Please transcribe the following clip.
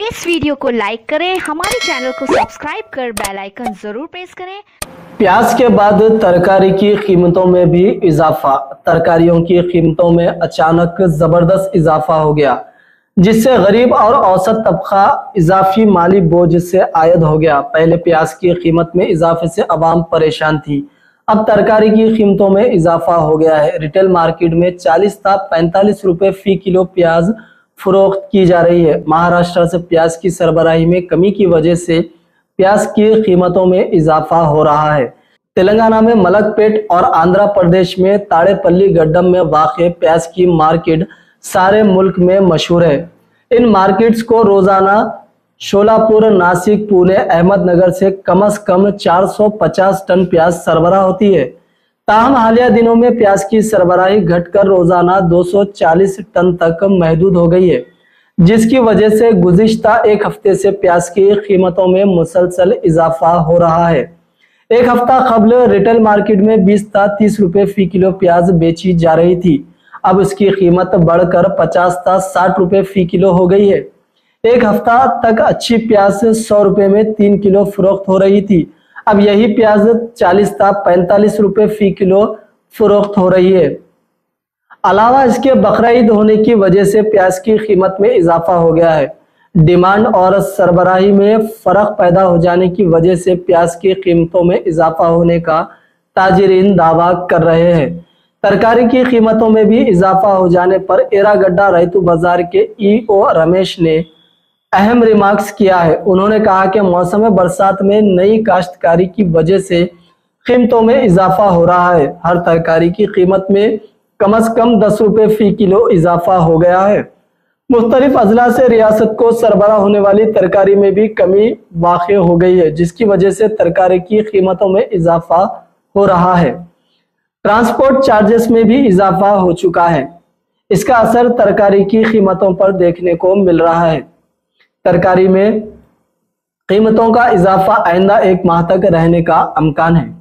इस वीडियो को लाइक करें, हमारे चैनल को सब्सक्राइब कर बेल आइकन ज़रूर प्रेस करें। प्याज के बाद तरकारी की कीमतों में भी इजाफा। तरकारियों की कीमतों में अचानक ज़बरदस्त इजाफा हो गया, जिससे गरीब और औसत तबका इजाफी माली बोझ से आयद हो गया। पहले प्याज की कीमत में इजाफे से अवाम परेशान थी, अब तरकारी की कीमतों में इजाफा हो गया है। रिटेल मार्केट में 40 था 45 रुपए फ़ी किलो प्याज फरोख्त की जा रही है। महाराष्ट्र से प्याज की सरबराही में कमी की वजह से प्याज की कीमतों में इजाफा हो रहा है। तेलंगाना में मलकपेट और आंध्र प्रदेश में ताड़ेपल्ली गड्डम में वाक़ प्याज की मार्केट सारे मुल्क में मशहूर है। इन मार्केट्स को रोज़ाना शोलापुर, नासिक, पुणे, अहमदनगर से कम अज कम 450 टन प्याज सरबराह होती है। ताहम हालिया दिनों में प्याज की सरबराही घटकर रोज़ाना 240 टन तक महदूद हो गई है, जिसकी वजह से गुजश्ता एक हफ़्ते से प्याज की कीमतों में मुसलसल इजाफा हो रहा है। एक हफ़्ता कबल रिटेल मार्केट में 20 था 30 रुपए फ़ी किलो प्याज बेची जा रही थी। अब उसकी कीमत बढ़कर 50 था 60 रुपए फ़ी किलो हो गई है। एक हफ़्ता तक अच्छी प्याज सौ रुपए में तीन किलो फरोख्त हो रही थी अब यही प्याज 40 था 45 रुपए फ़ी किलो फरोख्त हो रही है। अलावा इसके बकरा होने की वजह से प्याज की कीमत में इजाफा हो गया है। डिमांड और सरबराही में फ़र्क पैदा हो जाने की वजह से प्याज की कीमतों में इजाफा होने का ताजरीन दावा कर रहे हैं। तरकारी की कीमतों में भी इजाफा हो जाने पर एरागड्डा रैतु बाज़ार के ईओ रमेश ने अहम रिमार्क्स किया है। उन्होंने कहा कि मौसम बरसात में नई काश्तकारी की वजह से कीमतों में इजाफा हो रहा है। हर तरकारी की कीमत में कम अज कम दस रुपये फ़ी किलो इजाफा हो गया है। मुख्तलिफ़ अजला से रियासत को सरबरा होने वाली तरकारी में भी कमी वाक़ हो गई है, जिसकी वजह से तरकारी की कीमतों में इजाफा हो रहा है। ट्रांसपोर्ट चार्जेस में भी इजाफा हो चुका है। इसका असर तरकारी की कीमतों पर देखने को मिल रहा है। तरकारी में कीमतों का इजाफा आइंदा एक माह तक रहने का अमकान है।